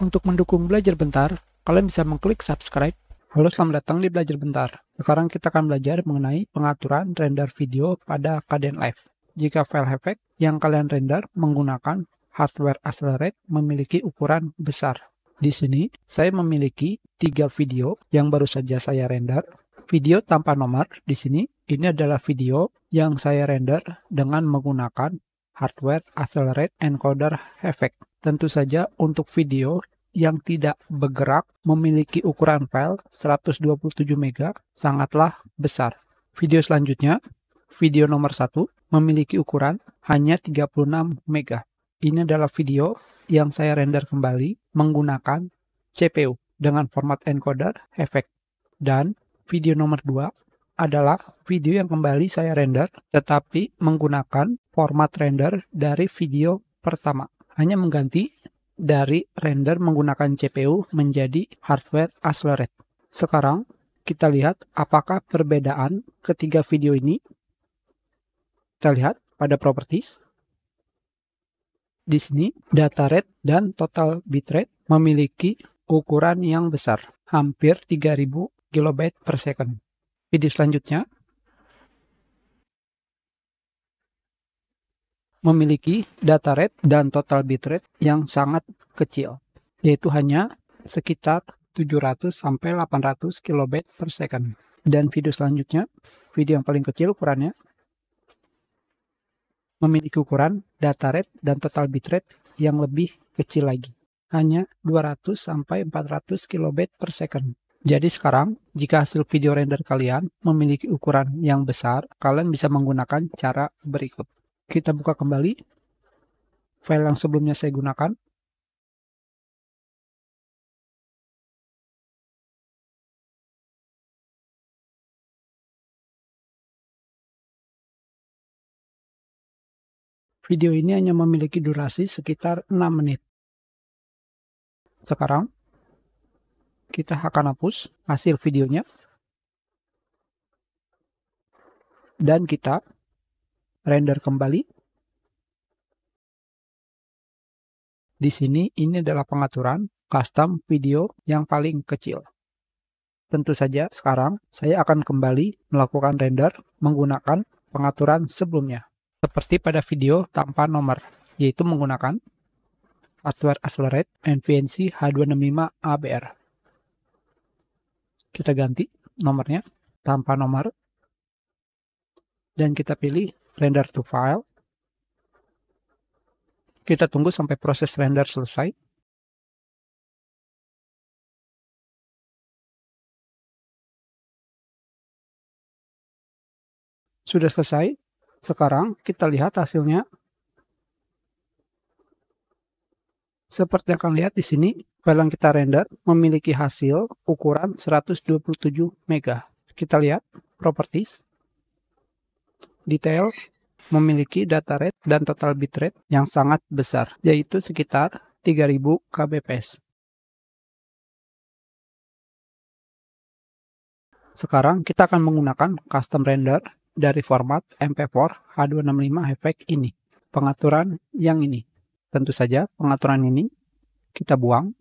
Untuk mendukung Belajar Bentar, kalian bisa mengklik subscribe. Halo, selamat datang di Belajar Bentar. Sekarang kita akan belajar mengenai pengaturan render video pada Kden Live. Jika file efek yang kalian render menggunakan hardware accelerate memiliki ukuran besar. Di sini, saya memiliki tiga video yang baru saja saya render. Video tanpa nomor di sini, ini adalah video yang saya render dengan menggunakan hardware accelerate encoder effect. Tentu saja untuk video yang tidak bergerak memiliki ukuran file 127 MB sangatlah besar. Video selanjutnya, video nomor 1 memiliki ukuran hanya 36 MB. Ini adalah video yang saya render kembali menggunakan CPU dengan format encoder effect. Dan video nomor 2 adalah video yang kembali saya render tetapi menggunakan format render dari video pertama. Hanya mengganti dari render menggunakan CPU menjadi hardware accelerate. Sekarang kita lihat apakah perbedaan ketiga video ini. Kita lihat pada properties. Di sini data rate dan total bitrate memiliki ukuran yang besar, hampir 3000 kilobyte per second. Video selanjutnya memiliki data rate dan total bitrate yang sangat kecil, yaitu hanya sekitar 700 sampai 800 kilobyte per second. Dan video selanjutnya, video yang paling kecil ukurannya memiliki ukuran data rate dan total bitrate yang lebih kecil lagi, hanya 200 sampai 400 kilobyte per second. Jadi sekarang, jika hasil video render kalian memiliki ukuran yang besar, kalian bisa menggunakan cara berikut. Kita buka kembali file yang sebelumnya saya gunakan. Video ini hanya memiliki durasi sekitar 6 menit. Sekarang, kita akan hapus hasil videonya. Dan kita render kembali. Di sini ini adalah pengaturan custom video yang paling kecil. Tentu saja sekarang saya akan kembali melakukan render menggunakan pengaturan sebelumnya. Seperti pada video tanpa nomor, yaitu menggunakan hardware accelerate NVNC H265 ABR. Kita ganti nomornya tanpa nomor dan kita pilih render to file. Kita tunggu sampai proses render selesai. Sudah selesai. Sekarang kita lihat hasilnya. Seperti yang kalian lihat di sini, file yang kita render memiliki hasil ukuran 127 MB. Kita lihat properties detail memiliki data rate dan total bitrate yang sangat besar, yaitu sekitar 3000 kbps. Sekarang kita akan menggunakan custom render dari format MP4 H265 Effect ini. Pengaturan yang ini. Tentu saja pengaturan ini kita buang.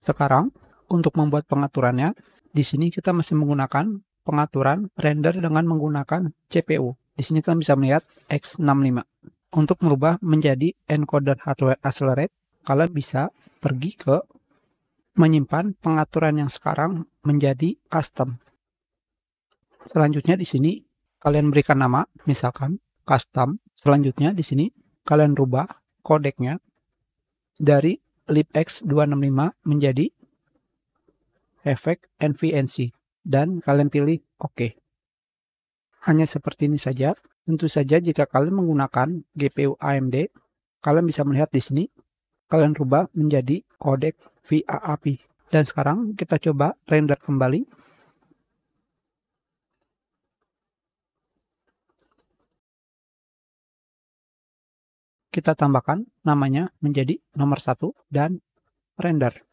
Sekarang untuk membuat pengaturannya, di sini kita masih menggunakan pengaturan render dengan menggunakan CPU. Di sini kalian bisa melihat X65. Untuk merubah menjadi encoder hardware accelerate, kalian bisa pergi ke menyimpan pengaturan yang sekarang menjadi custom. Selanjutnya di sini kalian berikan nama, misalkan custom. Selanjutnya di sini kalian rubah kodeknya dari libx265 menjadi efek NVNC dan kalian pilih OK. Hanya seperti ini saja. Tentu saja jika kalian menggunakan GPU AMD, kalian bisa melihat di sini, kalian rubah menjadi kodek VAAP. Dan sekarang kita coba render kembali. Kita tambahkan namanya menjadi nomor satu dan render.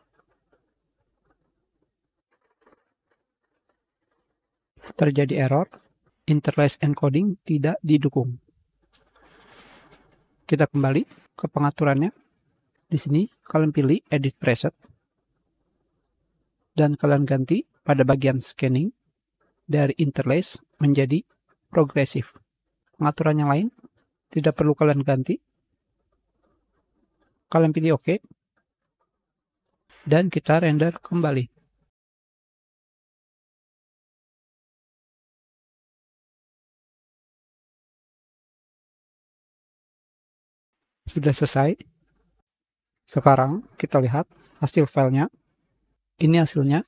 Terjadi error, interlace encoding tidak didukung. Kita kembali ke pengaturannya. Di sini kalian pilih Edit Preset. Dan kalian ganti pada bagian scanning dari interlace menjadi progresif. Pengaturan yang lain tidak perlu kalian ganti. Kalian pilih OK. Dan kita render kembali. Sudah selesai. Sekarang kita lihat hasil filenya. Ini hasilnya.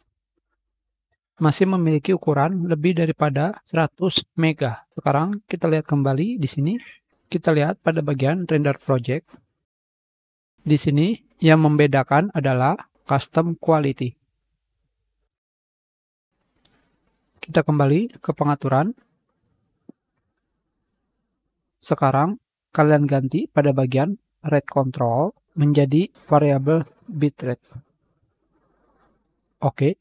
Masih memiliki ukuran lebih daripada 100 mega. Sekarang kita lihat kembali di sini. Kita lihat pada bagian render project. Di sini yang membedakan adalah custom quality. Kita kembali ke pengaturan. Sekarang kalian ganti pada bagian rate control menjadi variabel bitrate. Oke.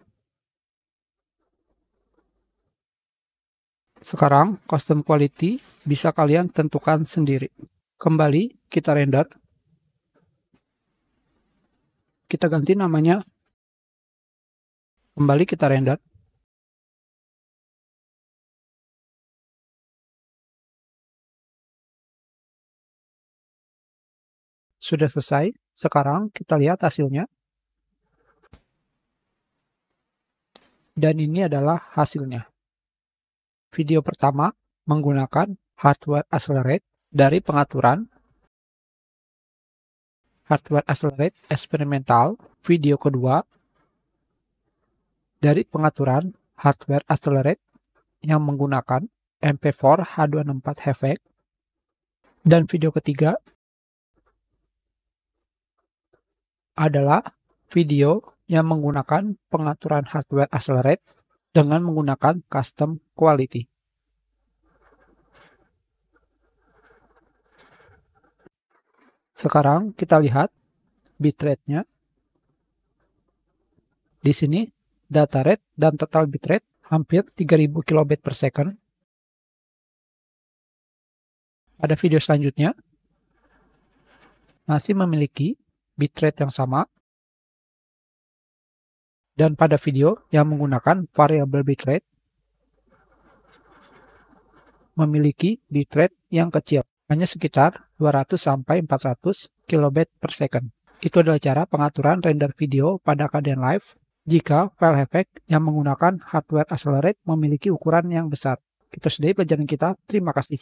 Sekarang custom quality bisa kalian tentukan sendiri. Kembali kita render. Kita ganti namanya. Kembali kita render. Sudah selesai. Sekarang kita lihat hasilnya. Dan ini adalah hasilnya. Video pertama menggunakan hardware accelerate dari pengaturan hardware accelerate eksperimental. Video kedua dari pengaturan hardware accelerate yang menggunakan MP4 H264 HEVC. Dan video ketiga adalah video yang menggunakan pengaturan hardware accelerate dengan menggunakan custom quality. Sekarang kita lihat bitrate-nya. Di sini data rate dan total bitrate hampir 3000 kilobit per second. Pada video selanjutnya masih memiliki bitrate yang sama dan pada video yang menggunakan variabel bitrate memiliki bitrate yang kecil, hanya sekitar 200 sampai 400 kilobit per second. Itu adalah cara pengaturan render video pada keadaan live jika file effect yang menggunakan hardware accelerate memiliki ukuran yang besar. Kita sudahi pelajaran kita. Terima kasih.